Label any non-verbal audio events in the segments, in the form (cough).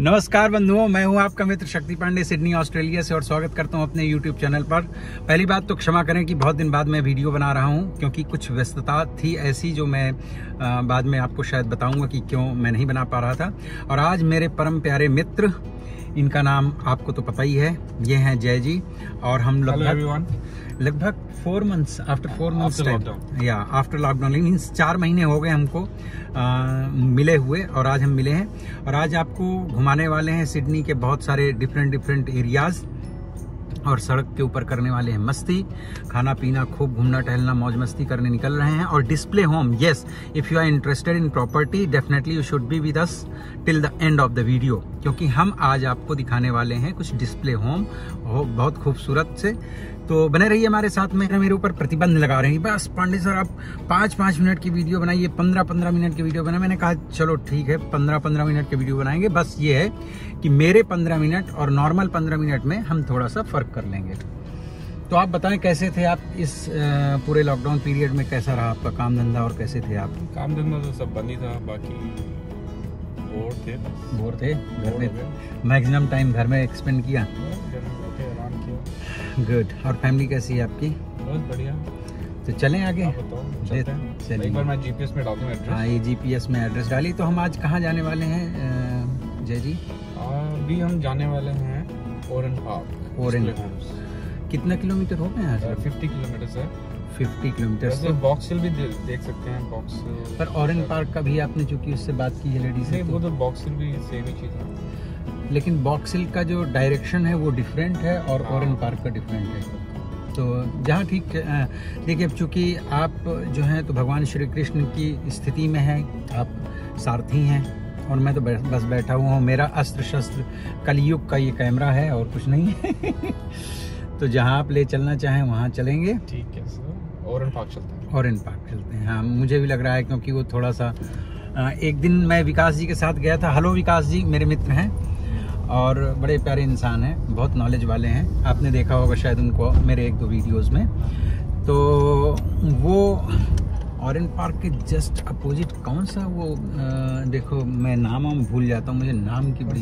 नमस्कार बंधुओं, मैं हूँ आपका मित्र शक्ति पांडे, सिडनी, ऑस्ट्रेलिया से, और स्वागत करता हूँ अपने यूट्यूब चैनल पर। पहली बात तो क्षमा करें कि बहुत दिन बाद मैं वीडियो बना रहा हूँ, क्योंकि कुछ व्यस्तता थी ऐसी जो मैं बाद में आपको शायद बताऊँगा कि क्यों मैं नहीं बना पा रहा था। और आज मेरे परम प्यारे मित्र इनका नाम आपको तो पता ही है। ये हैं जय जी और हम लगभग लगभग four months after four months या आफ्टर लॉकडाउन लेकिन चार महीने हो गए हमको आ, मिले हुए और आज हम मिले हैं। और आज आपको घुमाने वाले हैं सिडनी के बहुत सारे डिफरेंट डिफरेंट एरियाज़ और सड़क के ऊपर करने वाले हैं मस्ती। खाना पीना, खूब घूमना, टहलना, मौज मस्ती करने निकल रहे हैं और display home yes if you are interested in property definitely you should be with us till the end of the video क्योंकि हम आज आपको दिखाने वाले हैं कुछ डिस्प्ले होम बहुत खूबसूरत से। तो बने रहिए हमारे साथ में। मेरे ऊपर प्रतिबंध लगा रहे हैं। बस पांडे सर आप पाँच पाँच मिनट की वीडियो बनाइए पंद्रह पंद्रह मिनट की वीडियो बनाए मैंने कहा चलो ठीक है पंद्रह पंद्रह मिनट की वीडियो बनाएँगे। बस ये है कि मेरे पंद्रह मिनट और नॉर्मल पंद्रह मिनट में हम थोड़ा सा फ़र्क कर लेंगे। तो आप बताएँ कैसे थे आप इस पूरे लॉकडाउन पीरियड में? कैसा रहा आपका काम धंधा और कैसे थे आप? काम धंधा तो सब बंद ही था बाकी बोर थे। बोर थे? घर में मैक्सिमम टाइम घर में एक्सपेंड किया? गुड और फैमिली कैसी है आपकी? बहुत बढ़िया। तो चलें आगे? चलिए एक बार मैं जीपीएस में डाल एड्रेस हाँ ये जीपीएस में एड्रेस डाली तो हम आज कहाँ जाने वाले हैं जय जी? अभी हम जाने वाले हैं ओरन पार्क ओरन कितना किलोमीटर हो गए यहाँ फिफ्टी किलोमीटर से फिफ्टी किलोमीटर तो बॉक्स हिल भी देख सकते हैं बॉक्स पर ऑरेंज पार्क का भी आपने चूँकि उससे बात की है लेडीज़ से वो तो बॉक्स हिल भी सेम ही चीज़ है। लेकिन बॉक्सिल का जो डायरेक्शन है वो डिफरेंट है और ऑरेंज पार्क का डिफरेंट है। तो जहाँ ठीक देखिए अब चूँकि आप जो हैं तो भगवान श्री कृष्ण की स्थिति में हैं आप सारथी हैं और मैं तो बस बैठा हुआ हूँ। मेरा अस्त्र शस्त्र कलयुग का ये कैमरा है और कुछ नहीं है। (laughs) तो जहाँ आप ले चलना चाहें वहाँ चलेंगे। ठीक है सर। और पार्क चलते हैं। और पार्क चलते हैं। हाँ मुझे भी लग रहा है क्योंकि वो थोड़ा सा एक दिन मैं विकास जी के साथ गया था। हेलो विकास जी मेरे मित्र हैं। और बड़े प्यारे इंसान हैं बहुत नॉलेज वाले हैं। आपने देखा होगा शायद उनको मेरे एक दो वीडियोस में। तो वो ऑरेंज पार्क के जस्ट अपोजिट कौन सा वो आ, देखो मैं नाम हम भूल जाता हूँ मुझे नाम की बड़ी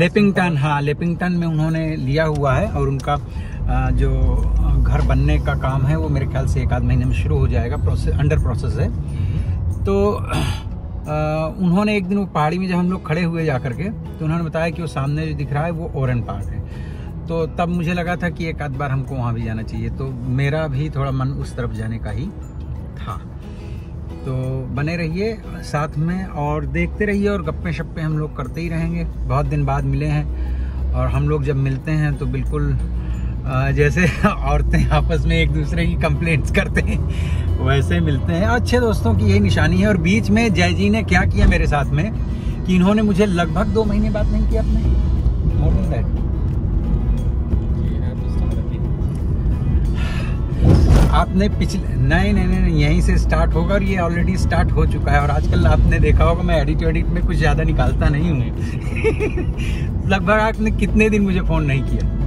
लेपिंगटन हाँ लेपिंगटन में उन्होंने लिया हुआ है और उनका आ, जो घर बनने का काम है वो मेरे ख्याल से एक आध महीने में शुरू हो जाएगा प्रोसेस अंडर प्रोसेस है। तो उन्होंने एक दिन वो पहाड़ी में जब हम लोग खड़े हुए जा करके तो उन्होंने बताया कि वो सामने जो दिख रहा है वो ओरन पार्क है। तो तब मुझे लगा था कि एक आध बार हमको वहाँ भी जाना चाहिए। तो मेरा भी थोड़ा मन उस तरफ़ जाने का ही था। तो बने रहिए साथ में और देखते रहिए और गप्पे शप्पे हम लोग करते ही रहेंगे। बहुत दिन बाद मिले हैं और हम लोग जब मिलते हैं तो बिल्कुल जैसे (laughs) औरतें आपस में एक दूसरे की कंप्लेंट्स करते हैं, वैसे मिलते हैं। अच्छे दोस्तों की यही निशानी है। और बीच में जय जी ने क्या किया मेरे साथ में कि इन्होंने मुझे लगभग दो महीने बात नहीं किया अपने मोर देन दैट आपने पिछले, नहीं नहीं नहीं यहीं से स्टार्ट होगा और ये ऑलरेडी स्टार्ट हो चुका है। और आजकल आपने देखा होगा मैं एडिट वेडिट में कुछ ज़्यादा निकालता नहीं हूँ। (laughs) लगभग आपने कितने दिन मुझे फ़ोन नहीं किया?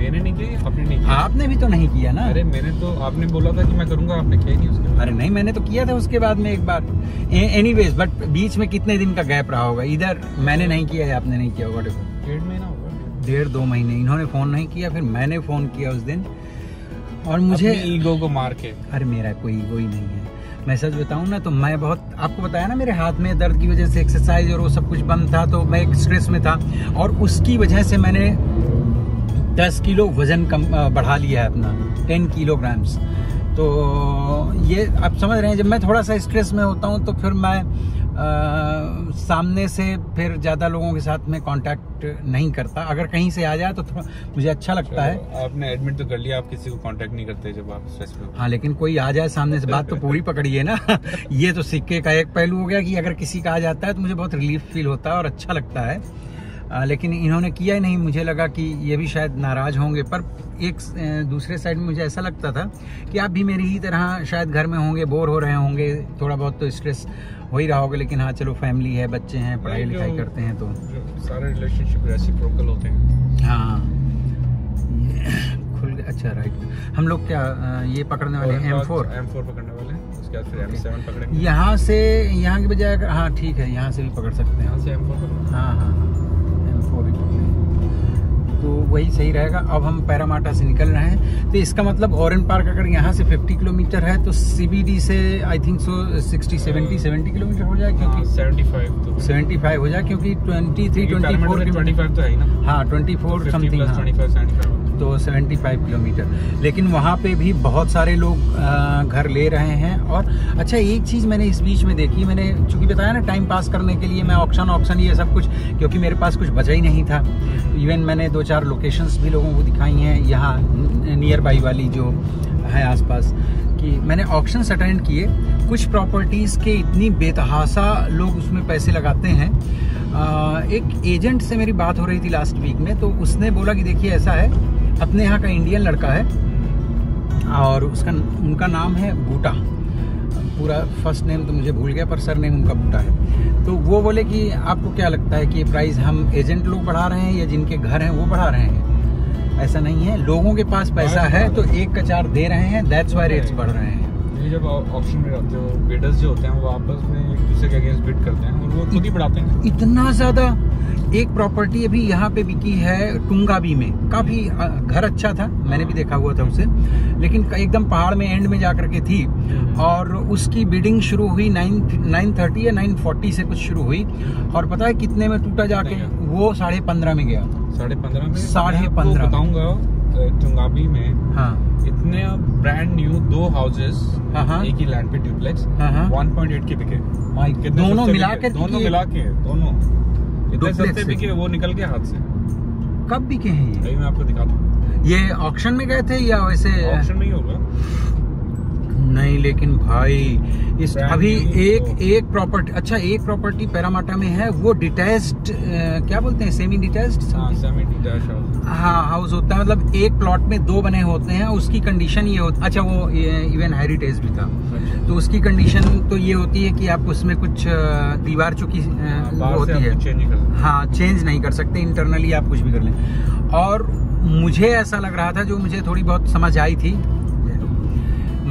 मैंने नहीं किया आपने नहीं किया। आपने भी तो नहीं किया ना? अरे मैंने तो आपने बोला था कि मैं करूँगा आपने किया नहीं उसके अरे नहीं मैंने तो किया था उसके बाद में एक बार एनी वेज बट बीच में कितने दिन का गैप रहा होगा? इधर मैंने नहीं किया या आपने नहीं किया होगा देखो। डेढ़ महीना होगा डेढ़ दो महीने इन्होंने फ़ोन नहीं किया फिर मैंने फ़ोन किया उस दिन। और मुझे ईगो को मार के। अरे मेरा कोई ईगो ही नहीं है। मैं सच बताऊँ ना तो मैं बहुत आपको बताया ना मेरे हाथ में दर्द की वजह से एक्सरसाइज और वो सब कुछ बंद था तो मैं एक स्ट्रेस में था। और उसकी वजह से मैंने दस किलो वज़न कम बढ़ा लिया है अपना टेन किलोग्राम्स। तो ये आप समझ रहे हैं जब मैं थोड़ा सा स्ट्रेस में होता हूँ तो फिर मैं आ, सामने से फिर ज़्यादा लोगों के साथ में कांटेक्ट नहीं करता। अगर कहीं से आ जाए तो थोड़ा मुझे अच्छा लगता है। आपने एडमिट तो कर लिया आप किसी को कांटेक्ट नहीं करते जब आप स्ट्रेस में हाँ। लेकिन कोई आ जाए सामने से बात तो पूरी पकड़िए ना। (laughs) ये तो सिक्के का एक पहलू हो गया कि अगर किसी का आ जाता है तो मुझे बहुत रिलीफ फील होता है और अच्छा लगता है। आ, लेकिन इन्होंने किया ही नहीं। मुझे लगा कि ये भी शायद नाराज़ होंगे पर एक दूसरे साइड में मुझे ऐसा लगता था कि आप भी मेरी ही तरह शायद घर में होंगे बोर हो रहे होंगे थोड़ा बहुत तो स्ट्रेस हो ही रहा होगा लेकिन हाँ चलो फैमिली है बच्चे हैं पढ़ाई लिखाई करते हैं तो। सारे रिलेशनशिप रेसिप्रोकल होते हैं। हाँ। खुल अच्छा राइट हम लोग क्या ये पकड़ने वाले हैं एम फोर एम फोर पकड़ने वाले हैं उसके बाद फिर M7 पकड़ेंगे। यहाँ से यहाँ की बजाय हाँ ठीक है यहाँ से भी पकड़ सकते हैं। यहाँ से M4 पकड़ेंगे हाँ हाँ एम फोर तो वही सही रहेगा। अब हम पैरामाटा से निकल रहे हैं। तो इसका मतलब ऑरेंज पार्क अगर यहाँ से 50 किलोमीटर है तो सीबीडी से आई थिंक सो 60 70 70 किलोमीटर हो जाए हाँ, क्योंकि 75 तो। 75 हो जाए क्योंकि 23 क्योंकि पैरामीटर 24 में किलोमीटर। 25 तो है ना। हाँ 24 50 समथिंग हाँ। 25 75 तो 75 किलोमीटर लेकिन वहाँ पे भी बहुत सारे लोग घर ले रहे हैं। और अच्छा एक चीज़ मैंने इस बीच में देखी मैंने चूँकि बताया ना टाइम पास करने के लिए मैं ऑप्शन ऑप्शन ये सब कुछ क्योंकि मेरे पास कुछ बचा ही नहीं था। इवन मैंने दो चार लोकेशंस भी लोगों को दिखाई हैं यहाँ नियर बाई वाली जो है आसपास कि मैंने ऑप्शन अटेंड किए। कुछ प्रॉपर्टीज़ के इतनी बेतहासा लोग उसमें पैसे लगाते हैं। अ, एक एजेंट से मेरी बात हो रही थी लास्ट वीक में तो उसने बोला कि देखिए ऐसा है अपने यहाँ का इंडियन लड़का है और उसका उनका नाम है बूटा। पूरा फ़र्स्ट नेम तो मुझे भूल गया पर सर नेम उनका बूटा है। तो वो बोले कि आपको क्या लगता है कि ये प्राइस हम एजेंट लोग बढ़ा रहे हैं या जिनके घर हैं वो बढ़ा रहे हैं? ऐसा नहीं है। लोगों के पास पैसा है तो एक का चार दे रहे हैं दैट्स वाई रेट्स बढ़ रहे हैं। ये जब ऑप्शन में रहते हो बिडर्स जो होते हैं वो आपस में एक दूसरे के अगेंस्ट बिड करते हैं और वो खुद ही बढ़ाते हैं। इतना ज़्यादा एक प्रॉपर्टी अभी यहाँ पे बिकी है टुंगाबी में। काफ़ी घर अच्छा था मैंने भी देखा हुआ था उसे। लेकिन एकदम पहाड़ में एंड में जाकर के थी। और उसकी बिडिंग शुरू हुई नाइन नाइन थर्टी या नाइन फोर्टी से कुछ शुरू हुई। और पता है कितने में टूटा जाके? वो साढ़े पंद्रह में गया। साढ़े पंद्रह में? साढ़े पंद्रह। बताऊँगा चुंगाबी में हाँ। इतने ब्रांड न्यू दो हाउसेस हाँ, हाँ। एक ही लैंड पे हाँ, हाँ। 1.8 के बिके। दोनों मिला के दोनों मिला के दोनों। इतने सस्ते बिके वो निकल के हाथ से। कब बिके हैं ये? मैं आपको दिखाता हूँ। ये ऑक्शन में गए थे या वैसे ऑप्शन में ही होगा। नहीं लेकिन भाई इस अभी एक तो- एक प्रॉपर्टी अच्छा एक प्रॉपर्टी पैरामाटा में है वो डिटैच्ड क्या बोलते हैं सेमी डिटैच्ड हाँ सेमी हाँ हाउस होता है मतलब एक प्लॉट में दो बने होते हैं उसकी कंडीशन ये होती अच्छा वो इवन हेरिटेज भी था। अच्छा। तो उसकी कंडीशन तो ये होती है कि आप उसमें कुछ दीवार चुकी बाहर होती है। हाँ। चेंज नहीं कर सकते इंटरनली आप कुछ भी कर लें। और मुझे ऐसा लग रहा था जो मुझे थोड़ी बहुत समझ आई थी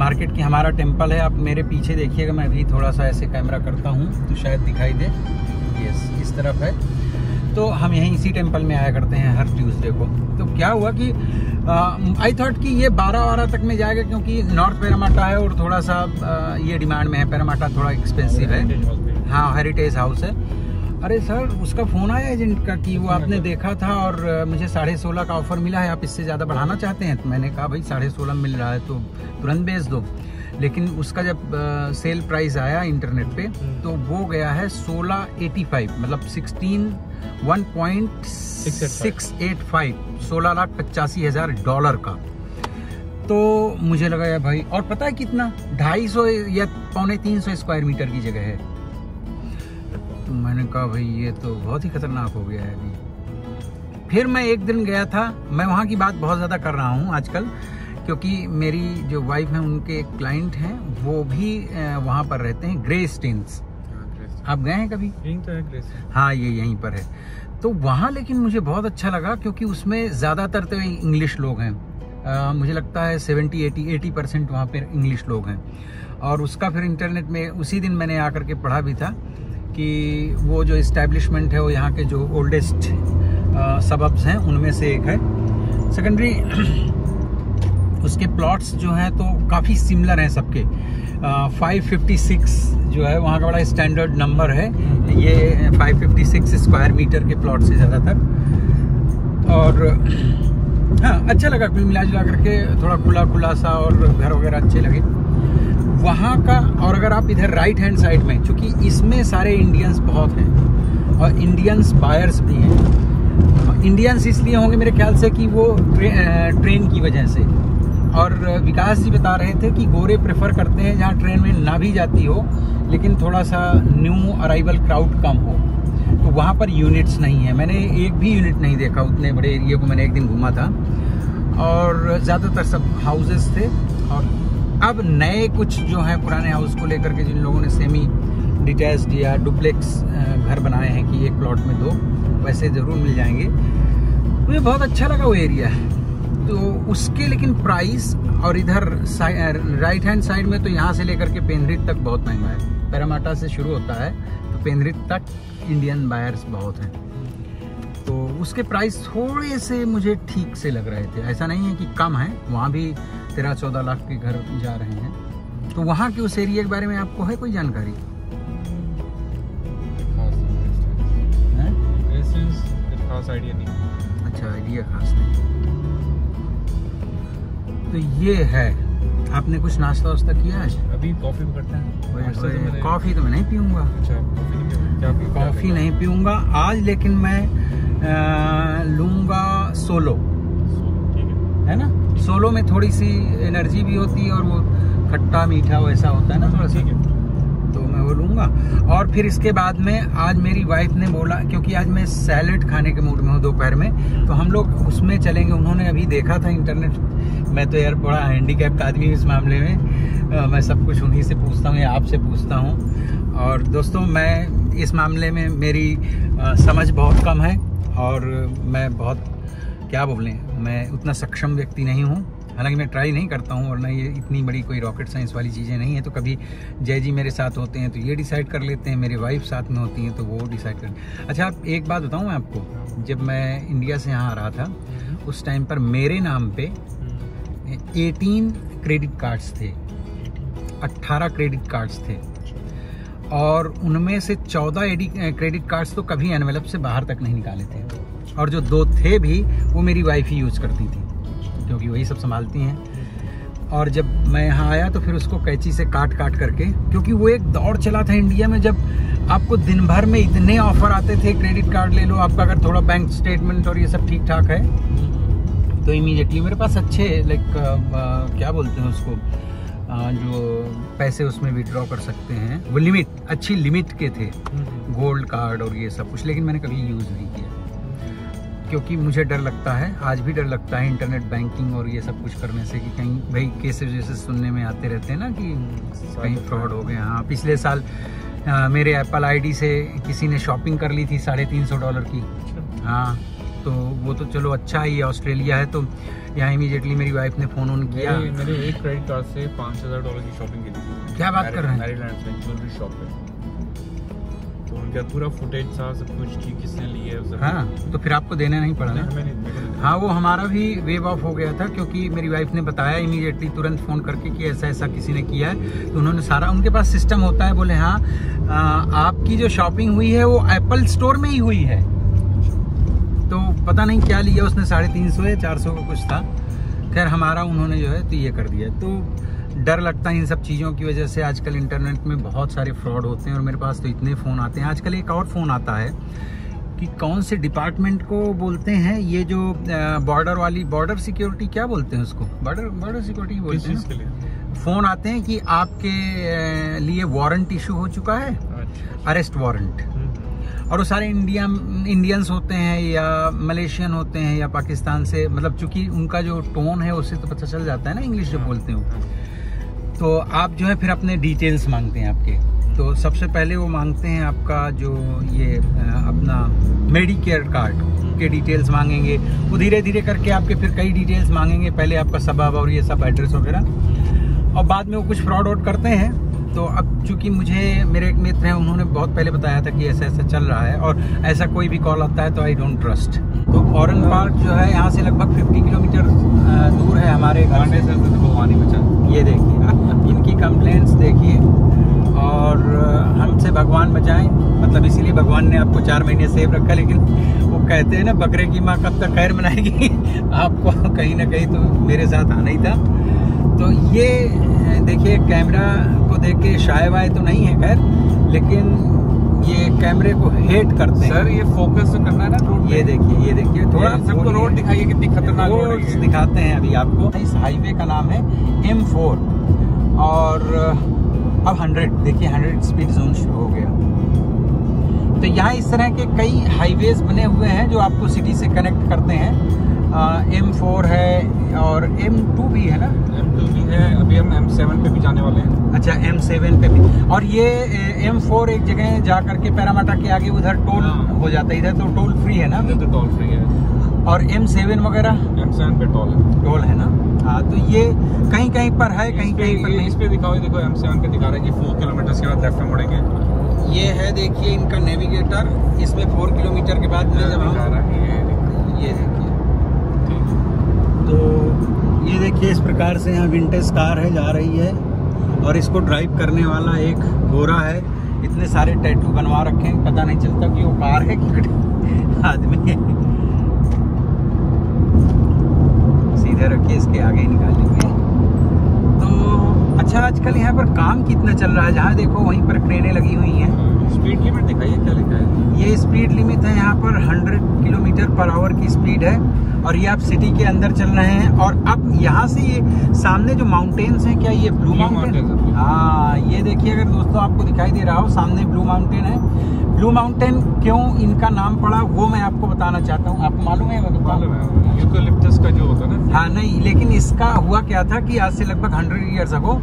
मार्केट की हमारा टेंपल है आप मेरे पीछे देखिएगा मैं अभी थोड़ा सा ऐसे कैमरा करता हूँ तो शायद दिखाई दे। यस इस तरफ़ है। तो हम यहीं इसी टेंपल में आया करते हैं हर ट्यूसडे को। तो क्या हुआ कि आई थॉट कि ये बारह बारह तक में जाएगा क्योंकि नॉर्थ पैरामाटा है और थोड़ा सा आ, ये डिमांड में है। पैरामाटा थोड़ा एक्सपेंसिव है। हाँ हेरिटेज हाउस है। अरे सर उसका फ़ोन आया एजेंट का कि वो आपने (laughs) देखा था और मुझे साढ़े सोलह का ऑफ़र मिला है आप इससे ज़्यादा बढ़ाना चाहते हैं? तो मैंने कहा भाई साढ़े सोलह मिल रहा है तो तुरंत बेच दो। लेकिन उसका जब अ, सेल प्राइस आया इंटरनेट पे तो वो गया है सोलह एटी फाइव मतलब sixteen one point six eight five सोलह लाख पचासी हज़ार डॉलर का। तो मुझे लगा यार भाई और पता है कितना? ढाई सौ या पौने तीन सौ स्क्वायर मीटर की जगह है। तो मैंने कहा भाई ये तो बहुत ही खतरनाक हो गया है अभी। फिर मैं एक दिन गया था मैं वहाँ की बात बहुत ज़्यादा कर रहा हूँ आजकल क्योंकि मेरी जो वाइफ है उनके एक क्लाइंट हैं वो भी वहाँ पर रहते हैं ग्रे स्टेन्स हाँ, आप गए हैं कभी? यही तो है हाँ ये यहीं पर है। तो वहाँ लेकिन मुझे बहुत अच्छा लगा क्योंकि उसमें ज़्यादातर तो इंग्लिश लोग हैं। अ, मुझे लगता है सेवेंटी एटी एटी परसेंट वहाँ पर इंग्लिश लोग हैं। और उसका फिर इंटरनेट में उसी दिन मैंने आकर के पढ़ा भी था। कि वो जो इस्टेब्लिशमेंट है, वो यहाँ के जो ओल्डेस्ट सबब्स हैं, उनमें से एक है। सेकेंडरी (clears throat) उसके प्लॉट्स जो हैं तो काफ़ी सिमिलर हैं सबके। फाइव फिफ्टी सिक्स जो है, वहाँ का बड़ा स्टैंडर्ड नंबर है। ये five fifty six square metre के प्लॉट से ज़्यादातर। और (clears throat) हाँ अच्छा लगा कुल मिला जुला करके, थोड़ा खुला खुला सा और घर वगैरह अच्छे लगे। वहाँ का और अगर आप इधर राइट हैंड साइड में क्योंकि इसमें सारे इंडियंस बहुत हैं और इंडियंस बायर्स भी हैं इंडियंस इसलिए होंगे मेरे ख्याल से कि वो ट्रे, ट्रेन की वजह से। और विकास जी बता रहे थे कि गोरे प्रेफर करते हैं जहाँ ट्रेन में ना भी जाती हो लेकिन थोड़ा सा न्यू अराइवल क्राउड कम हो। तो वहाँ पर यूनिट्स नहीं है। मैंने एक भी यूनिट नहीं देखा उतने बड़े एरिया को मैंने एक दिन घूमा था। और ज़्यादातर सब हाउसेस थे और अब नए कुछ जो हैं पुराने हाउस को लेकर के जिन लोगों ने सेमी डिटैच्ड या डुप्लेक्स घर बनाए हैं कि एक प्लॉट में दो, वैसे ज़रूर मिल जाएँगे। मुझे बहुत अच्छा लगा वो एरिया तो उसके लेकिन प्राइस और इधर राइट हैंड साइड में तो यहाँ से लेकर के पेनरित तक बहुत महँगा है। पैरामाटा से शुरू होता है तो पेनरित तक इंडियन बायर्स बहुत हैं। तो उसके प्राइस थोड़े से मुझे ठीक से लग रहे थे। ऐसा नहीं है कि कम है वहाँ भी तेरह चौदह लाख के घर जा रहे हैं। तो वहाँ के उस एरिया के बारे में आपको है कोई जानकारी? खास आइडिया नहीं। अच्छा आइडिया खास नहीं। तो ये है। आपने कुछ नाश्ता वास्ता किया आज? अभी कॉफ़ी भी करते हैं। कॉफ़ी तो मैं नहीं पीऊँगा। अच्छा कॉफ़ी नहीं पीऊँगा आज लेकिन मैं लूँगा सोलो। है ना? सोलो में थोड़ी सी एनर्जी भी होती है और वो खट्टा मीठा वैसा होता है ना थोड़ा सा तो मैं वो लूँगा। और फिर इसके बाद में आज मेरी वाइफ ने बोला क्योंकि आज मैं सैलड खाने के मूड में हूँ दोपहर में तो हम लोग उसमें चलेंगे। उन्होंने अभी देखा था इंटरनेट मैं तो यार बड़ा हैंडीकैप्ड आदमी हूँ इस मामले में। अ, मैं सब कुछ उन्हीं से पूछता हूँ या आपसे पूछता हूँ। और दोस्तों मैं इस मामले में मेरी अ, समझ बहुत कम है। और मैं बहुत क्या बोलें मैं उतना सक्षम व्यक्ति नहीं हूँ। हालाँकि मैं ट्राई नहीं करता हूँ और ना ये इतनी बड़ी कोई रॉकेट साइंस वाली चीज़ें नहीं है तो कभी जय जी मेरे साथ होते हैं तो ये डिसाइड कर लेते हैं मेरे वाइफ साथ में होती हैं तो वो डिसाइड कर अच्छा आप एक बात बताऊँ मैं आपको? जब मैं इंडिया से यहाँ आ रहा था उस टाइम पर मेरे नाम पे 18 क्रेडिट कार्ड्स थे। 18 क्रेडिट कार्ड्स थे। और उनमें से 14 एडी क्रेडिट कार्ड्स तो कभी एनवेलप से बाहर तक नहीं निकाले थे। और जो दो थे भी, वो मेरी वाइफ ही यूज़ करती थी, क्योंकि वही सब संभालती हैं। और जब मैं यहाँ आया तो फिर उसको कैंची से काट काट करके, क्योंकि वो एक दौर चला था इंडिया में, जब आपको दिन भर में इतने ऑफ़र आते थे क्रेडिट कार्ड ले लो, आपका अगर थोड़ा बैंक स्टेटमेंट और ये सब ठीक ठाक है तो इमीडिएटली मेरे पास अच्छे लाइक क्या बोलते हैं उसको जो पैसे उसमें विड्रॉ कर सकते हैं। वो लिमिट अच्छी लिमिट के थे। गोल्ड कार्ड और ये सब कुछ लेकिन मैंने कभी यूज़ नहीं किया। क्योंकि मुझे डर लगता है आज भी डर लगता है इंटरनेट बैंकिंग और ये सब कुछ करने से कि कहीं भाई केसेस जैसे सुनने में आते रहते हैं ना कि कहीं फ्रॉड हो गए। हाँ पिछले साल अ, मेरे एप्पल आईडी से किसी ने शॉपिंग कर ली थी साढ़े तीन सौ डॉलर की। हाँ तो वो तो चलो अच्छा ही ऑस्ट्रेलिया है तो यहाँ इमीडिएटली मेरी वाइफ ने फ़ोन ऑन किया। मेरे मेरे एक क्रेडिट कार्ड से पाँच हज़ार डॉलर की शॉपिंग की थी। क्या बात कर रहे हैं? मैरीलैंड ज्वेलरी शॉप पे। तो उनका पूरा फुटेज था सब कुछ कि किसने ली है हाँ तो फिर आपको देना नहीं पड़ा ना? हाँ वो हमारा भी वेव ऑफ़ हो गया था क्योंकि मेरी वाइफ ने बताया इमीडिएटली तुरंत फ़ोन करके कि ऐसा ऐसा किसी ने किया है। तो उन्होंने सारा उनके पास सिस्टम होता है बोले हाँ आ, आपकी जो शॉपिंग हुई है वो एप्पल स्टोर में ही हुई है। पता नहीं क्या लिया उसने साढ़े तीन सौ या चार सौ का कुछ था। खैर हमारा उन्होंने जो है तो ये कर दिया। तो डर लगता है इन सब चीज़ों की वजह से। आजकल इंटरनेट में बहुत सारे फ्रॉड होते हैं और मेरे पास तो इतने फ़ोन आते हैं। आजकल एक और फ़ोन आता है कि कौन से डिपार्टमेंट को बोलते हैं ये जो बॉर्डर वाली बॉर्डर सिक्योरिटी क्या बोलते हैं उसको? बॉर्डर बॉर्डर सिक्योरिटी बोलते हैं फ़ोन आते हैं कि आपके लिए वारंट इशू हो चुका है। अच्छा। Arrest warrant. और वो सारे इंडिया इंडियंस होते हैं या मलेशियन होते हैं या पाकिस्तान से मतलब चूँकि उनका जो टोन है, उससे तो पता चल जाता है ना इंग्लिश जो बोलते हो। तो आप जो है फिर अपने डिटेल्स मांगते हैं आपके। तो सबसे पहले वो मांगते हैं आपका जो ये अपना मेडिकेयर कार्ड के डिटेल्स मांगेंगे। वो धीरे धीरे करके आपके फिर कई डिटेल्स मांगेंगे। पहले आपका सबब और ये सब एड्रेस वगैरह। और बाद में वो कुछ फ्रॉड आउट करते हैं। तो अब चूँकि मुझे मेरे एक मित्र हैं उन्होंने बहुत पहले बताया था कि ऐसा ऐसा चल रहा है और ऐसा कोई भी कॉल आता है तो आई डोंट ट्रस्ट तो औरन पार्क जो है यहाँ से लगभग 50 किलोमीटर दूर है हमारे घर से। तो भगवान ही बचा। ये देखिए इनकी कंप्लेंट्स देखिए। और हमसे भगवान बचाएँ। मतलब इसीलिए भगवान ने आपको चार महीने सेव रखा लेकिन वो कहते हैं ना बकरे की माँ कब तक खैर मनाएगी? (laughs) आपको कहीं ना कहीं तो मेरे साथ आना ही था। तो ये देखिए कैमरा को देख के शाय वाय तो नहीं है खैर लेकिन ये कैमरे को हेट करते हैं। सर ये फोकस तो करना है ना रोड ये देखिए ये देखिए थोड़ा सबको। रोड दिखाइए कितनी खतरनाक रोड रोड्स दिखाते हैं अभी आपको। इस हाईवे का नाम है एम फोर और अब 100 देखिए 100 स्पीड जोन शुरू हो गया। तो यहाँ इस तरह के कई हाईवेज बने हुए हैं जो आपको सिटी से कनेक्ट करते हैं। एम फोर है और एम टू भी है ना? एम टू भी है अभी हम एम सेवन पे भी जाने वाले हैं। अच्छा एम सेवन पे भी। और ये एम फोर एक जगह जा करके पैरामाटा के आगे उधर टोल हाँ। हो जाता है। इधर तो टोल फ्री है ना? इधर तो टोल फ्री है। और एम सेवन वगैरह? एम सेवन पे टॉल है। टोल है ना? हाँ तो ये कहीं कहीं पर है कहीं कहीं पर इस पे दिखाओ देखो एम सेवन पे दिखा रहा है कि फोर किलोमीटर के बाद लेफ़्ट में मुड़ेंगे ये है देखिए इनका नेविगेटर इसमें फोर किलोमीटर के बाद में जब हम ये देखिए। है। तो ये देखिए, इस प्रकार से यहाँ विंटेज कार है, जा रही है। और इसको ड्राइव करने वाला एक गोरा है। इतने सारे टैटू बनवा रखे हैं, पता नहीं चलता कि वो कार है कि (laughs) आदमी है। सीधे रखिए इसके आगे निकालेंगे। तो अच्छा आजकल यहाँ पर काम कितना चल रहा है? जहाँ देखो, वहीं पर ट्रेनें लगी हुई हैं। स्पीड लिमिट दिखाइए क्या लिखा है? ये स्पीड लिमिट है यहाँ पर 100 किलोमीटर पर आवर की स्पीड है और ये आप सिटी के अंदर चल रहे हैं और अब यहाँ से ये सामने जो माउंटेन्स हैं क्या ये ब्लू माउंटेन हाँ ये देखिए अगर दोस्तों आपको दिखाई दे रहा हो सामने ब्लू माउंटेन है। ब्लू माउंटेन क्यों इनका नाम पड़ा वो मैं आपको बताना चाहता हूँ। आपको मालूम है? मालूम है यूकेलिप्टस का जो होता है ना? हाँ नहीं लेकिन इसका हुआ क्या था कि आज से लगभग हंड्रेड ईयर्स अगो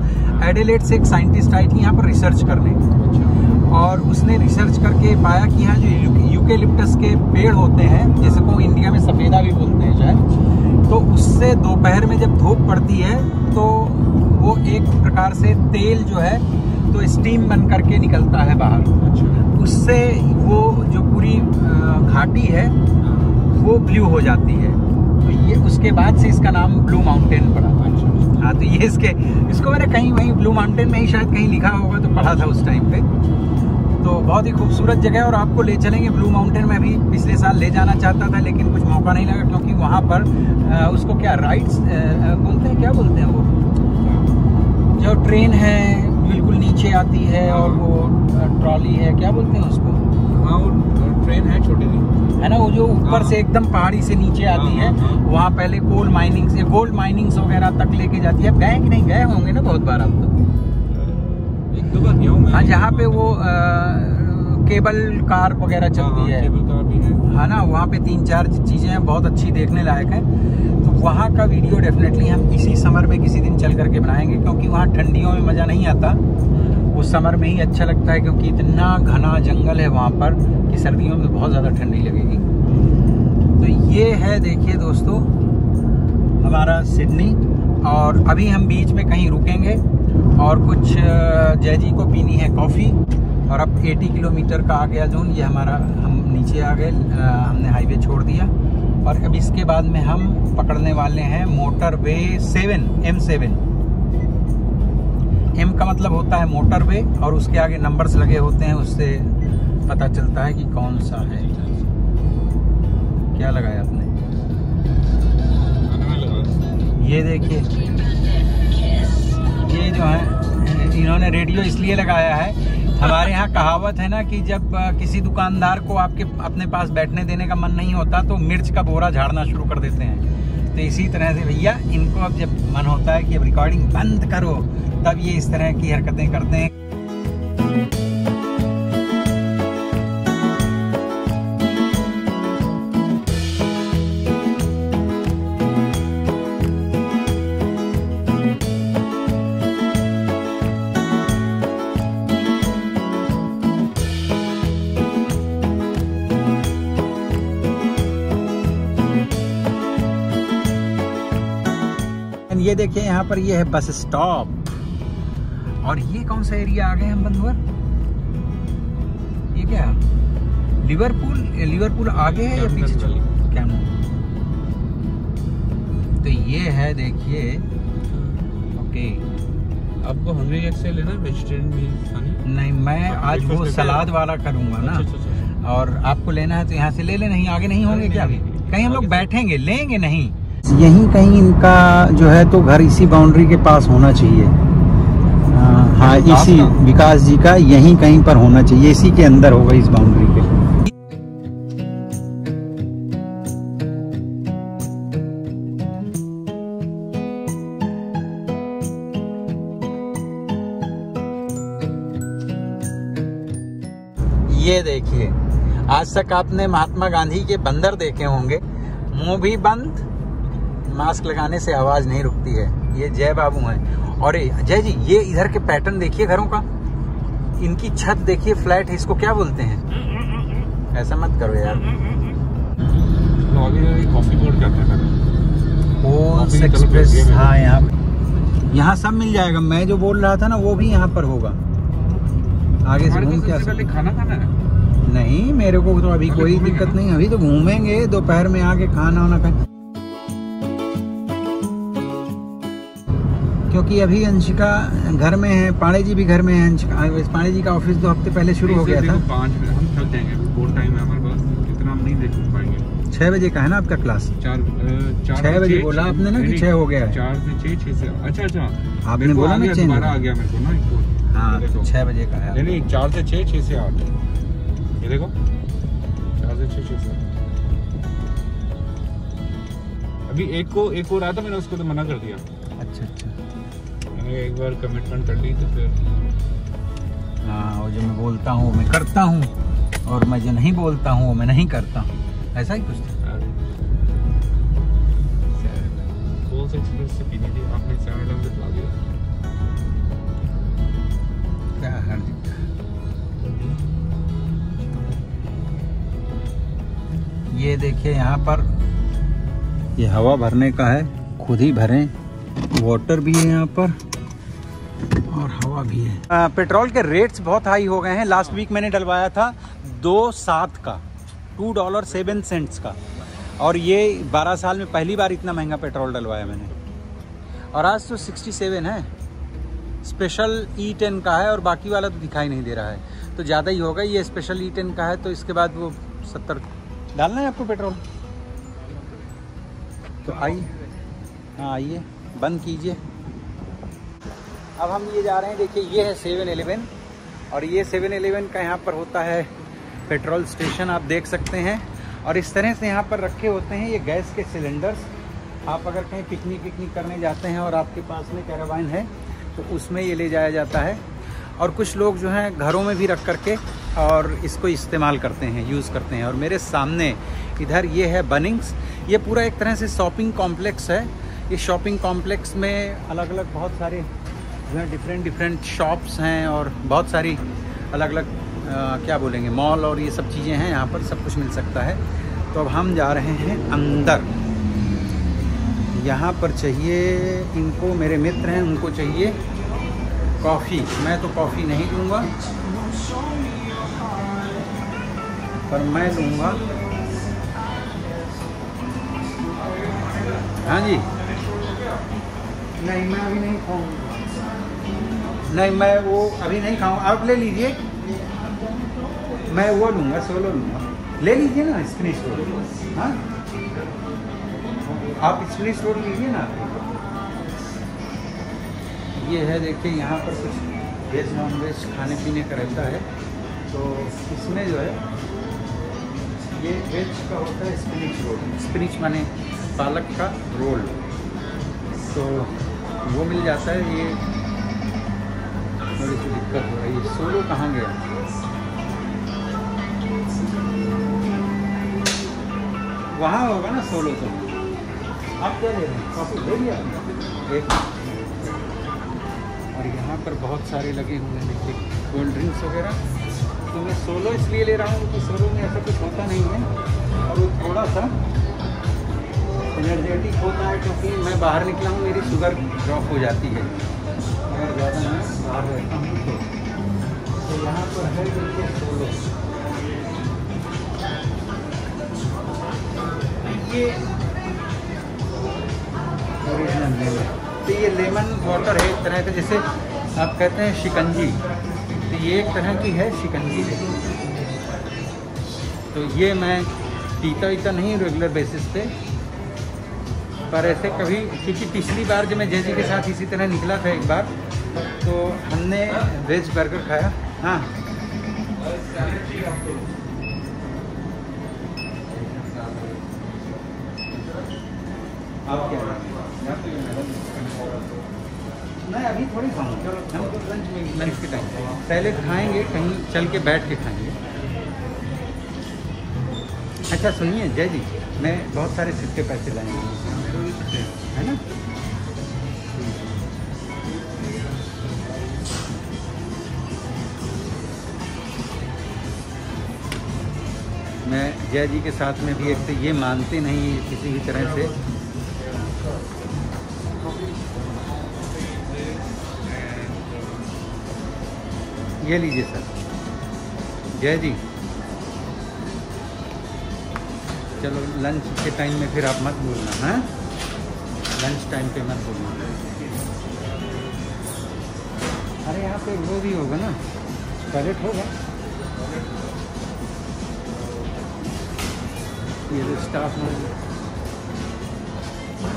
एडिलेट से एक साइंटिस्ट आई थी यहाँ पर रिसर्च करने। अच्छा। और उसने रिसर्च करके पाया कि यहाँ जो यूकेलिप्टस के पेड़ होते हैं, जैसे को इंडिया में सफेदा भी बोलते हैं शायद तो उससे दोपहर में जब धूप पड़ती है तो वो एक प्रकार से तेल जो है तो स्टीम बन करके निकलता है बाहर। उससे वो जो पूरी घाटी है, वो ब्लू हो जाती है। तो ये उसके बाद से इसका नाम ब्लू माउंटेन पड़ा। हाँ तो ये इसके, इसको मैंने कहीं, वहीं ब्लू माउंटेन में ही शायद कहीं लिखा होगा तो पढ़ा था उस टाइम पे। तो बहुत ही खूबसूरत जगह है और आपको ले चलेंगे ब्लू माउंटेन में भी। पिछले साल ले जाना चाहता था लेकिन कुछ मौका नहीं लगा क्योंकि वहाँ पर उसको क्या राइड्स बोलते हैं क्या बोलते हैं वो? जो ट्रेन है बिल्कुल नीचे आती है और वो ट्रॉली है क्या बोलते हैं उसको? हाँ वो ट्रेन है छोटी सी। है ना वो जो ऊपर हाँ। से एकदम पहाड़ी से नीचे आती है हाँ, हाँ, हाँ। वहाँ पहले कोल माइनिंग से गोल्ड माइनिंग्स वगैरह तक लेके जाती है। गए कि नहीं गए होंगे ना बहुत बार अब तो? एक दो बार गया हूँ। हाँ जहाँ पे वो अ, केबल कार वगैरह हाँ, चलती है भी है। है ना वहाँ पे तीन चार चीज़ें हैं बहुत अच्छी देखने लायक हैं। तो वहाँ का वीडियो डेफिनेटली हम इसी समर में किसी दिन चल करके बनाएँगे क्योंकि वहाँ ठंडियों में मज़ा नहीं आता। वो समर में ही अच्छा लगता है क्योंकि इतना घना जंगल है वहाँ पर कि सर्दियों में बहुत ज़्यादा ठंडी लगेगी। तो ये है देखिए दोस्तों हमारा सिडनी और अभी हम बीच में कहीं रुकेंगे। और कुछ जय जी को पीनी है कॉफ़ी और अब 80 किलोमीटर का आ गया जोन ये हमारा, हम नीचे आ गए हमने हाईवे छोड़ दिया। और अब इसके बाद में हम पकड़ने वाले हैं motorway seven M seven M का मतलब होता है मोटर वे और उसके आगे नंबर्स लगे होते हैं, उससे पता चलता है कि कौन सा है। क्या लगाया आपने? ये देखिए। इन्होंने रेडियो इसलिए लगाया है, हमारे यहाँ कहावत है ना कि जब किसी दुकानदार को आपके, अपने पास बैठने देने का मन नहीं होता तो मिर्च का बोरा झाड़ना शुरू कर देते हैं। तो इसी तरह से भैया, इनको अब जब मन होता है कि अब रिकॉर्डिंग बंद करो, तब ये इस तरह की हरकतें करते हैं। ये यहाँ पर ये है बस स्टॉप। और ये कौन सा एरिया आ गए हम बंधुआ ये क्या? लिवरपूल लिवरपूल आगे है या पीछे वैली। कैमरन तो ये है देखिए। ओके। आपको हंगरी एक्सेल लेना वेजिटेरियन भी खानी नहीं मैं आप आज वो सलाद वाला करूँगा ना। अच्छा, अच्छा, अच्छा। और आपको लेना है तो यहाँ से ले ले नहीं आगे नहीं होंगे क्या? कहीं हम लोग बैठेंगे लेंगे नहीं। यहीं कहीं इनका जो है तो घर इसी बाउंड्री के पास होना चाहिए। हाँ, हाँ इसी विकास जी का यहीं कहीं पर होना चाहिए इसी के अंदर होगा इस बाउंड्री के। ये देखिए आज तक आपने महात्मा गांधी के बंदर देखे होंगे मुँह भी बंद मास्क लगाने से आवाज़ नहीं रुकती है। ये जय बाबू हैं। और जय जी ये इधर के पैटर्न देखिए घरों का। इनकी छत देखिए फ्लैट है इसको क्या बोलते हैं? ऐसा मत करो यार। आगे कॉफ़ी बोर्ड कहते हैं? यहाँ यहाँ सब मिल जाएगा। मैं जो बोल रहा था ना वो भी यहाँ पर होगा। आगे से घूम के आ सबसे सकते पहले खाना खाना है? नहीं मेरे को तो अभी अभी कोई दिक्कत नहीं अभी तो घूमेंगे दोपहर में आके खाना वाना खाए। क्योंकि अभी अंशिका घर में है पाणे जी भी घर में है पाणे जी का ऑफ़िस दो हफ़्ते पहले शुरू हो गया था। पाँच मिनट हम थक जाएँगे बहुत टाइम है हमारे पास इतना हम नहीं देख पाएँगे। छह बजे का है ना आपका क्लास चार छह बजे बोला आपने ना कि छह हो गया है। चार से छह छह से अच्छा अच्छा। आपने बोला ना हो आ गया मेरे को ना हाँ छह बजे का है नहीं नहीं चार से छह छह से आठ। ये देखो। चार से छह छह से। अभी एक को एक और आया था मैंने उसको तो मना कर दिया। अच्छा अच्छा। मैंने एक बार कमिटमेंट कर ली तो फिर हाँ और जो मैं बोलता हूँ मैं करता हूँ और मैं जो नहीं बोलता हूँ मैं नहीं करता हूँ। ऐसा ही कुछ था। से पीनी थी आपने सेवन इलेवन पिला दिया क्या हर ये देखिए यहाँ पर ये हवा भरने का है खुद ही भरें। वाटर भी है यहाँ पर। हवा भी है। आ, पेट्रोल के रेट्स बहुत हाई हो गए हैं। लास्ट वीक मैंने डलवाया था दो सात का टू डॉलर सेवन सेंट्स का। और ये बारह साल में पहली बार इतना महँगा पेट्रोल डलवाया मैंने। और आज तो सिक्सटी सेवन है। स्पेशल ई टेन का है और बाकी वाला तो दिखाई नहीं दे रहा है। तो ज़्यादा ही होगा ये स्पेशल ई टेन का है तो इसके बाद वो सत्तर डालना है आपको पेट्रोल? तो आइए। हाँ आइए। बंद कीजिए। अब हम ये जा रहे हैं, देखिए, ये है सेवन एलेवन और ये सेवन एलेवन का यहाँ पर होता है पेट्रोल स्टेशन आप देख सकते हैं। और इस तरह से यहाँ पर रखे होते हैं ये गैस के सिलेंडर्स आप अगर कहीं पिकनिक विकनिक करने जाते हैं और आपके पास में कैराबाइन है तो उसमें ये ले जाया जाता है। और कुछ लोग जो हैं, घरों में भी रख करके और इसको इस्तेमाल करते हैं यूज़ करते हैं। और मेरे सामने इधर ये है बनिंग्स ये पूरा एक तरह से शॉपिंग कॉम्प्लेक्स है। इस शॉपिंग कॉम्प्लेक्स में अलग अलग बहुत सारे जो है डिफरेंट डिफरेंट शॉप्स हैं और बहुत सारी अलग अलग क्या बोलेंगे मॉल और ये सब चीज़ें हैं, यहाँ पर सब कुछ मिल सकता है। तो अब हम जा रहे हैं अंदर। यहाँ पर चाहिए इनको, मेरे मित्र हैं, उनको चाहिए कॉफ़ी मैं तो कॉफ़ी नहीं लूँगा पर मैं लूँगा हाँ जी। नहीं, मैं अभी नहीं खाऊँगा। नहीं, मैं वो अभी नहीं खाऊँगा आप ले लीजिए। मैं वो लूँगा, सोलो लूँगा। ले लीजिए ना स्प्रिंग रोल हाँ? आप स्प्रिंग रोल लीजिए ना। ये है, देखिए, यहाँ पर कुछ वेज नॉन वेज खाने पीने का रहता है। तो इसमें जो है, ये वेज का होता है स्पिनिच रोल स्पिनिच माने पालक का रोल तो वो मिल जाता है, ये थोड़ी सी दिक्कत हो रही है। सोलो कहाँ गया? वहाँ होगा ना सोलो तो। आप क्या ले रहे हैं? कॉफ़ी ले लिया? एक और यहाँ पर बहुत सारे लगे हुए हैं देखिए कोल्ड ड्रिंक्स वगैरह। तो मैं सोलो इसलिए ले रहा हूँ कि सोलो में ऐसा कुछ होता नहीं है। और वो थोड़ा सा एनर्जेटिक होता है क्योंकि मैं बाहर निकला हूँ मेरी शुगर ड्रॉप हो जाती है। अगर ज़्यादा मैं बाहर रहता हूँ तो यहाँ पर है देखिए सोलो ये तो ये लेमन वाटर है एक तरह का, जैसे आप कहते हैं शिकंजी। तो ये एक तरह की है शिकंजी। तो ये मैं पीता वीता नहीं रेगुलर बेसिस पे, पर ऐसे कभी, क्योंकि पिछली बार जब मैं जैजी के साथ इसी तरह निकला था एक बार तो हमने वेज बर्गर खाया। हाँ। आप अभी थोड़ी खाऊँगा। हम तो लंच में लंच के टाइम खाएँगे, कहीं चल के बैठ के खाएँगे। अच्छा सुनिए, जय जी। मैं बहुत सारे सिक्के पैसे लाए जय जी के साथ में भी एक तो ये मानते नहीं किसी भी तरह से। ये लीजिए सर। जय जी। चलो लंच के टाइम में फिर आप मत बोलना, है? लंच टाइम पे मत बोलना। अरे यहाँ पे वो भी होगा ना। टॉयलेट होगा। ये जो स्टाफ में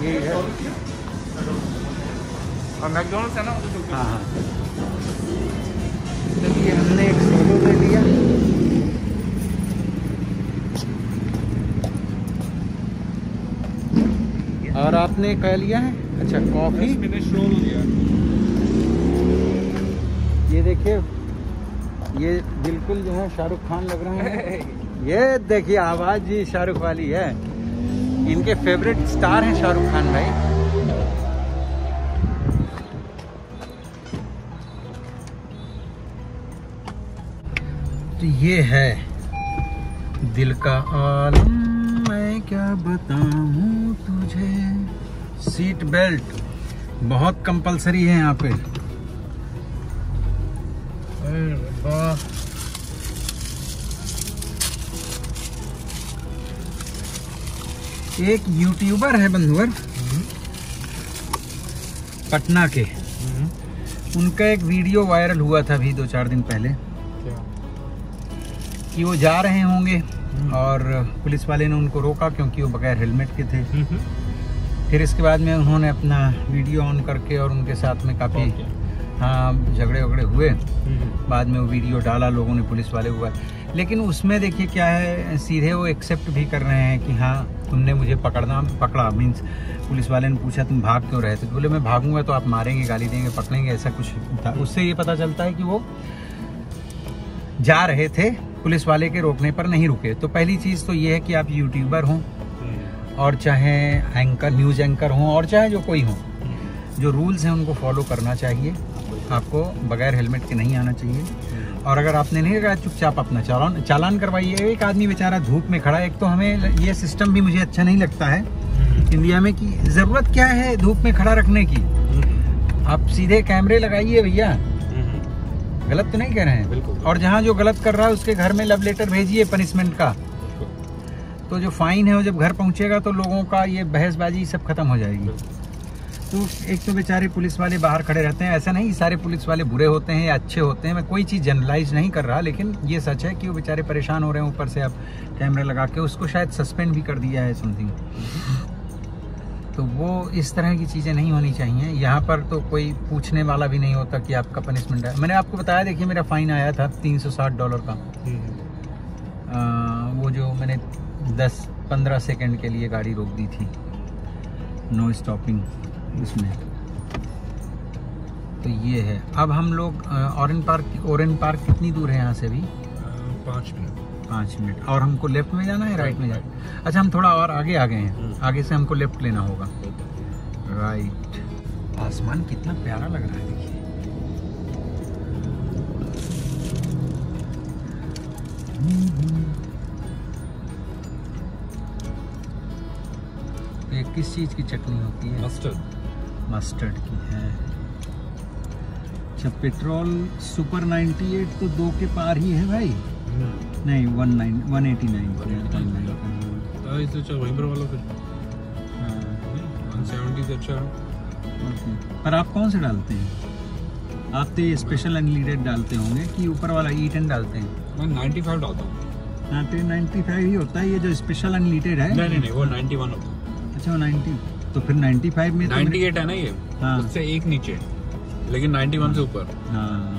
ये है। और मैकडोनल्ड्स है ना हाँ हाँ। चलिए हमने एक सोलो ले लिया। और आपने कह लिया है? अच्छा कॉफ़ी। रोल हो गया ये देखिए ये बिल्कुल जो है शाहरुख खान लग रहे हैं। ये देखिए आवाज़ जी शाहरुख वाली है। इनके फेवरेट स्टार हैं शाहरुख खान भाई। तो ये है दिल का आलम, मैं क्या बताऊँ तुझे? सीट बेल्ट बहुत कंपलसरी है यहाँ पे। एक यूट्यूबर है बंधुअर पटना के। उनका एक वीडियो वायरल हुआ था अभी दो चार दिन पहले। क्या? कि वो जा रहे होंगे और पुलिस वाले ने उनको रोका क्योंकि वो बगैर हेलमेट के थे। फिर इसके बाद में उन्होंने अपना वीडियो ऑन करके और उनके साथ में काफ़ी झगड़े वगड़े हुए। बाद में वो वीडियो डाला लोगों ने पुलिस वाले हुआ लेकिन उसमें देखिए क्या है सीधे वो एक्सेप्ट भी कर रहे हैं कि हाँ तुमने मुझे पकड़ना पकड़ा। मीन्स पुलिस वाले ने पूछा तुम भाग क्यों रहे? थे तो बोले मैं भागूँगा तो आप मारेंगे गाली देंगे पकड़ेंगे ऐसा कुछ था। उससे ये पता चलता है कि वो जा रहे थे पुलिस वाले के रोकने पर नहीं रुके। तो पहली चीज़ तो ये है कि आप यूट्यूबर हों और चाहे एंकर न्यूज़ एंकर हों और चाहे जो कोई हों जो रूल्स हैं उनको फॉलो करना चाहिए। आपको बगैर हेलमेट के नहीं आना चाहिए। और अगर आपने नहीं लगाया चुपचाप अपना चालान चालान करवाइए। एक आदमी बेचारा धूप में खड़ा एक तो हमें ये सिस्टम भी मुझे अच्छा नहीं लगता है इंडिया में कि ज़रूरत क्या है धूप में खड़ा रखने की। आप सीधे कैमरे लगाइए भैया। गलत तो नहीं कह रहे हैं। बिल्कुल। और जहाँ जो गलत कर रहा है उसके घर में लव लेटर भेजिए पनिशमेंट का। तो जो फाइन है वो जब घर पहुंचेगा तो लोगों का ये बहसबाजी सब खत्म हो जाएगी। तो एक तो बेचारे पुलिस वाले बाहर खड़े रहते हैं। ऐसा नहीं सारे पुलिस वाले बुरे होते हैं या अच्छे होते हैं। मैं कोई चीज़ जनरलाइज नहीं कर रहा लेकिन ये सच है कि वो बेचारे परेशान हो रहे हैं ऊपर से आप कैमरा लगा के। उसको शायद सस्पेंड भी कर दिया है समथिंग तो वो इस तरह की चीज़ें नहीं होनी चाहिए। यहाँ पर तो कोई पूछने वाला भी नहीं होता कि आपका पनिशमेंट है। मैंने आपको बताया देखिए मेरा फाइन आया था 360 डॉलर का। आ, वो जो मैंने दस पंद्रह सेकेंड के लिए गाड़ी रोक दी थी। नो स्टॉपिंग इसमें। तो ये है। अब हम लोग ऑरेंज पार्क ओरेंज पार्क कितनी दूर है यहाँ से भी पाँच मिनट। पाँच मिनट। और हमको लेफ़्ट में जाना है राइट में जाना अच्छा हम थोड़ा और आगे आ गए हैं। हम्म। आगे से हमको लेफ़्ट लेना होगा। राइट। आसमान कितना प्यारा लग रहा है देखिए। ये किस चीज़ की चटनी होती है? मस्टर्ड। मस्टर्ड की है। अच्छा पेट्रोल सुपर 98 तो दो के पार ही है भाई। नहीं one nine one eighty nine पर अच्छा। आप कौन से डालते हैं? आप तो ये स्पेशल अनलीडेड डालते होंगे कि ऊपर वाला ई टेन डालते हैं? मैं नाइन्टी फाइव डालता हूँ। नाइन्टी फाइव ही होता है ये जो स्पेशल अनलीडेड है? नहीं नहीं नहीं वो नाइन्टी वन होता है। अच्छा वो नाइन्टी तो फिर नाइन्टी फाइव में तो नाइन्टी मेरे- एट है ना ये? हाँ। उससे एक नीचे। लेकिन नाइन्टी वन से ऊपर। हाँ।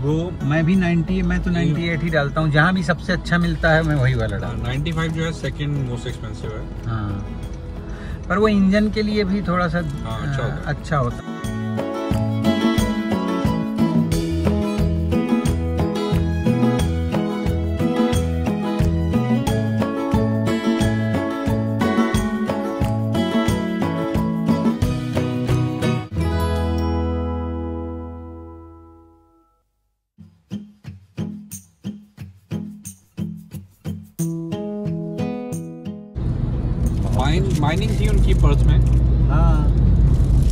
वो मैं भी 90 मैं तो 98 ही डालता हूँ। जहाँ भी सबसे अच्छा मिलता है मैं वही वाला डालता नाइन्टी फाइव जो है सेकंड मोस्ट एक्सपेंसिव है। हाँ। पर वो इंजन के लिए भी थोड़ा सा हाँ, अच्छा होता है। अच्छा होता उनकी पर्थ में? हाँ।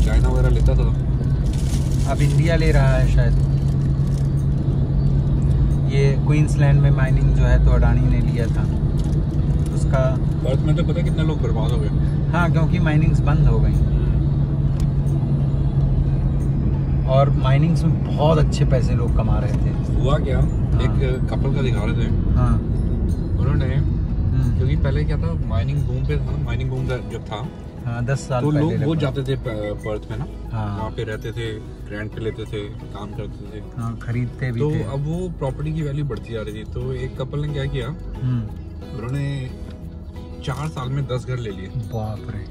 चाइना वगैरह लेता था। अब इंडिया ले रहा है शायद। ये क्वींसलैंड में माइनिंग जो है तो अडानी ने लिया था। उसका पर्थ में तो पता कितने लोग बर्बाद हो गए। हाँ क्योंकि माइनिंग्स बंद हो गई। और माइनिंग्स में बहुत अच्छे पैसे लोग कमा रहे थे। हुआ क्या? हाँ। एक कपल का दिखा रहे थे। हाँ। उन्होंने क्योंकि पहले क्या था माइनिंग बूम पे था माइनिंग बूम जब था हाँ दस साल तो पहले लोग वो जाते थे पर्थ में ना। हाँ। वहाँ पे रहते थे रेंट पे लेते थे काम करते थे। हाँ खरीदते भी तो थे। अब वो प्रॉपर्टी की वैल्यू बढ़ती जा रही थी। तो एक कपल ने क्या किया हम्म, उन्होंने चार साल में दस घर ले लिए। बाप रे।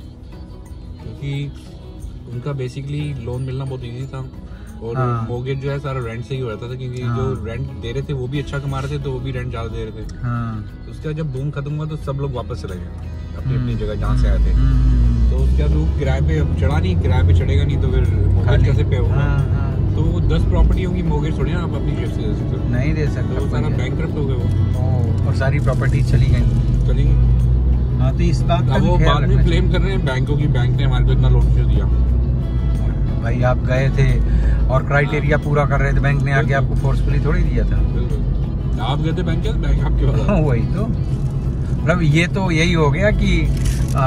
क्योंकि उनका बेसिकली लोन मिलना बहुत इजी था। और हाँ। मोर्गेज जो है सारा रेंट से ही हो जाता था। क्योंकि हाँ। जो रेंट दे रहे थे वो भी अच्छा कमा रहे थे तो वो भी रेंट ज़्यादा दे रहे थे। हाँ। तो उसके बाद जब बूम खत्म हुआ तो सब लोग वापस चले गए। अपनी अपनी हम्म। जगह जहाँ से आए थे। हम्म, तो उसके बाद वो किराए पे चढ़ा नहीं किराए पे चढ़ेगा नहीं तो फिर कैसे पे होगा? हाँ हाँ। तो वो दस प्रॉपर्टी होगी मोर्गेज थोड़ी ना आप अपनी जेब से दे सकते हो। नहीं दे तो वो सारा सकता बैंक हो गए वो। और सारी प्रॉपर्टी चली गई। चलेंगे। हाँ तो इस बात का वो बाद में क्लेम कर रहे हैं बैंकों की बैंक ने हमारे को इतना लोन क्यों दिया? भाई आप गए थे और क्राइटेरिया पूरा कर रहे थे बैंक ने आके आपको फोर्सफुली थोड़ी दिया था। आप गए थे बैंक बैंक आपके पास (laughs) वही तो। मतलब ये तो यही हो गया कि आ,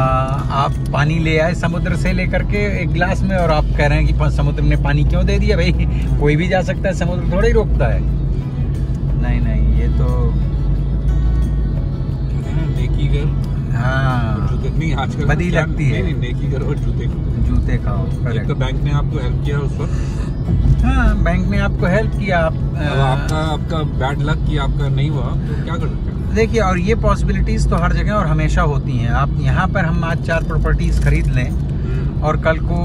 आप पानी ले आए समुद्र से लेकर के एक गिलास में और आप कह रहे हैं कि समुद्र ने पानी क्यों दे दिया भाई? (laughs) कोई भी जा सकता है समुद्र थोड़ा ही रोकता है। नहीं नहीं ये तो नेकी कर हाँ। जूते नहीं आजकल बदी लगती है। नहीं, नहीं, नेकी कर जूते। जूते खाओ एक तो बैंक ने आपको हेल्प किया उस वक्त। हाँ बैंक ने आपको हेल्प किया आप आ, आपका आपका बैड लक कि आपका नहीं हुआ तो क्या कर सकते हैं? देखिए और ये पॉसिबिलिटीज तो हर जगह और हमेशा होती हैं। आप यहाँ पर हम आज चार प्रॉपर्टीज़ खरीद लें और कल को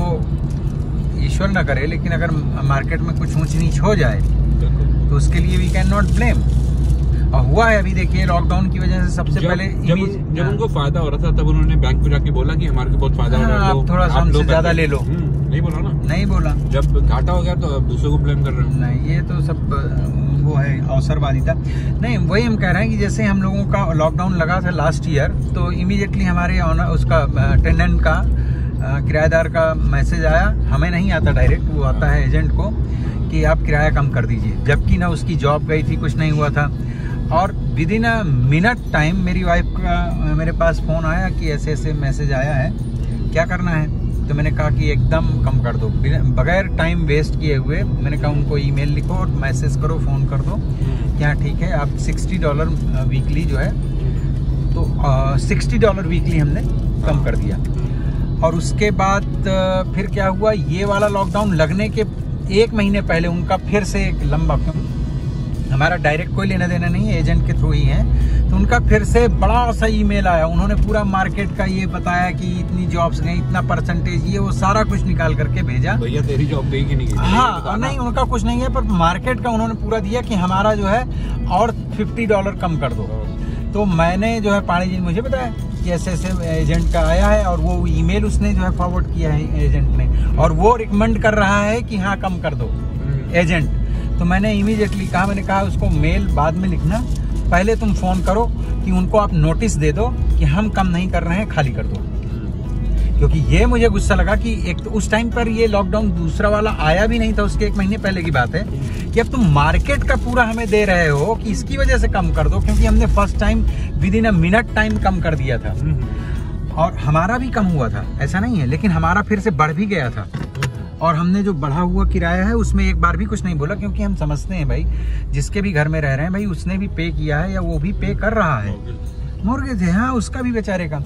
ईश्वर ना करे लेकिन अगर मार्केट में कुछ ऊंच नीच हो जाए तो उसके लिए वी कैन नॉट ब्लेम और हुआ है अभी देखिए लॉकडाउन की वजह से सबसे जब, पहले जब, जब हाँ, उनको फ़ायदा हो रहा था तब उन्होंने बैंक को जाके बोला कि हमारे को बहुत फ़ायदा हो रहा हाँ, है आप तो थोड़ा सा हमसे ज़्यादा ले लो। नहीं बोला ना? नहीं बोला। जब घाटा हो गया तो अब दूसरों को ब्लेम कर रहे हो। नहीं ये तो सब वो है अवसरवादी था। नहीं वही हम कह रहे हैं कि जैसे हम लोगों का लॉकडाउन लगा था लास्ट ईयर तो इमीडिएटली हमारे ऑनर उसका अटेंडेंट का किराएदार का मैसेज आया। हमें नहीं आता डायरेक्ट वो आता है एजेंट को कि आप किराया कम कर दीजिए। जबकि ना उसकी जॉब गई थी कुछ नहीं हुआ था। और within a minute time मेरी वाइफ का मेरे पास फ़ोन आया कि ऐसे ऐसे मैसेज आया है। क्या करना है? तो मैंने कहा कि एकदम कम कर दो। बगैर टाइम वेस्ट किए हुए मैंने कहा उनको ईमेल लिखो और मैसेज करो फ़ोन कर दो क्या ठीक है आप 60 डॉलर वीकली जो है तो सिक्सटी डॉलर वीकली हमने कम कर दिया। और उसके बाद फिर क्या हुआ ये वाला लॉकडाउन लगने के एक महीने पहले उनका फिर से एक लंबा हमारा डायरेक्ट कोई लेना देना नहीं है एजेंट के थ्रू ही है। तो उनका फिर से बड़ा सा ईमेल आया। उन्होंने पूरा मार्केट का ये बताया कि इतनी जॉब्स गई इतना परसेंटेज ये वो सारा कुछ निकाल करके भेजा। भैया तेरी जॉब गई कि नहीं गई? हाँ नहीं उनका कुछ नहीं है पर मार्केट का उन्होंने पूरा दिया कि हमारा जो है और 50 डॉलर कम कर दो। तो मैंने जो है पाणी जी ने मुझे बताया कि ऐसे ऐसे एजेंट का आया है और वो ईमेल उसने जो है फॉरवर्ड किया है एजेंट ने। और वो रिकमेंड कर रहा है कि हाँ कम कर दो। हम्म, एजेंट तो मैंने इमीडिएटली कहा, मैंने कहा, उसको मेल बाद में लिखना। पहले तुम फ़ोन करो कि उनको आप नोटिस दे दो कि हम कम नहीं कर रहे हैं, खाली कर दो। क्योंकि ये मुझे गुस्सा लगा कि एक तो उस टाइम पर ये लॉकडाउन दूसरा वाला आया भी नहीं था, उसके एक महीने पहले की बात है। कि अब तुम मार्केट का पूरा हमें दे रहे हो कि इसकी वजह से कम कर दो, क्योंकि हमने first time within a minute time कम कर दिया था। और हमारा भी कम हुआ था, ऐसा नहीं है, लेकिन हमारा फिर से बढ़ भी गया था। और हमने जो बढ़ा हुआ किराया है उसमें एक बार भी कुछ नहीं बोला क्योंकि हम समझते हैं भाई जिसके भी घर में रह रहे हैं भाई उसने भी पे किया है या वो भी पे कर रहा है। मुर्गे थे हाँ उसका भी बेचारे का।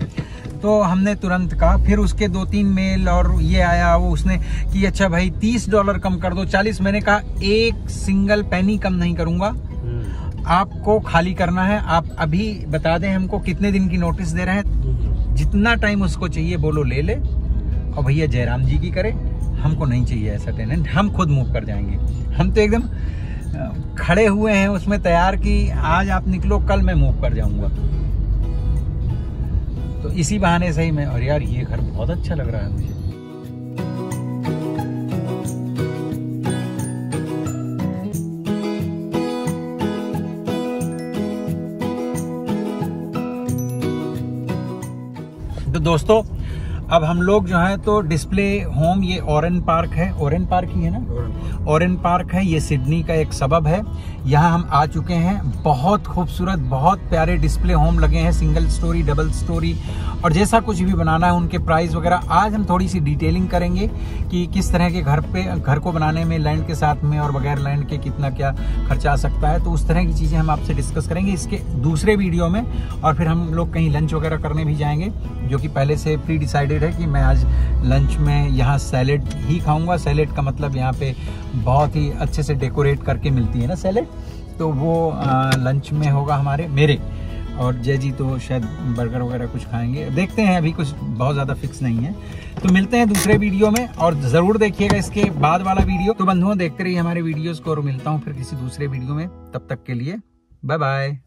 तो हमने तुरंत कहा फिर उसके दो तीन मेल और ये आया वो उसने कि अच्छा भाई तीस डॉलर कम कर दो चालीस। मैंने कहा एक सिंगल पेनी कम नहीं करूँगा। हम्म, आपको खाली करना है आप अभी बता दें हमको कितने दिन की नोटिस दे रहे हैं। जितना टाइम उसको चाहिए बोलो ले ले। और भैया जयराम जी की करे। हमको नहीं चाहिए ऐसा टेनेंट हम खुद मूव कर जाएँगे। हम तो एकदम खड़े हुए हैं उसमें तैयार कि आज आप निकलो, कल मैं मूव कर जाऊँगा। तो इसी बहाने से ही मैं, और यार ये घर बहुत अच्छा लग रहा है मुझे। तो दोस्तों अब हम लोग जो है तो डिस्प्ले होम ये ओरेन पार्क है। ओरेन पार्क ही है ना? ओरेन पार्क है ये सिडनी का एक सबब है। यहाँ हम आ चुके हैं। बहुत खूबसूरत बहुत प्यारे डिस्प्ले होम लगे हैं। सिंगल स्टोरी डबल स्टोरी और जैसा कुछ भी बनाना है उनके प्राइस वगैरह आज हम थोड़ी सी डिटेलिंग करेंगे कि किस तरह के घर पे घर को बनाने में लैंड के साथ में और बगैर लैंड के कितना क्या खर्चा आ सकता है। तो उस तरह की चीज़ें हम आपसे डिस्कस करेंगे इसके दूसरे वीडियो में। और फिर हम लोग कहीं लंच वगैरह करने भी जाएँगे जो कि पहले से प्री डिसाइडेड है कि मैं आज लंच में यहाँ सैलेड ही खाऊँगा। सैलेड का मतलब यहाँ पे बहुत ही अच्छे से डेकोरेट करके मिलती है ना सैलेड तो वो आ, लंच में होगा हमारे मेरे। और जय जी तो शायद बर्गर वगैरह कुछ खाएँगे। देखते हैं अभी कुछ बहुत ज़्यादा फिक्स नहीं है। तो मिलते हैं दूसरे वीडियो में और ज़रूर देखिएगा इसके बाद वाला वीडियो तो बंधुओं देखते रहिए हमारे वीडियोस को और मिलता हूँ फिर किसी दूसरे वीडियो में। तब तक के लिए बाय बाय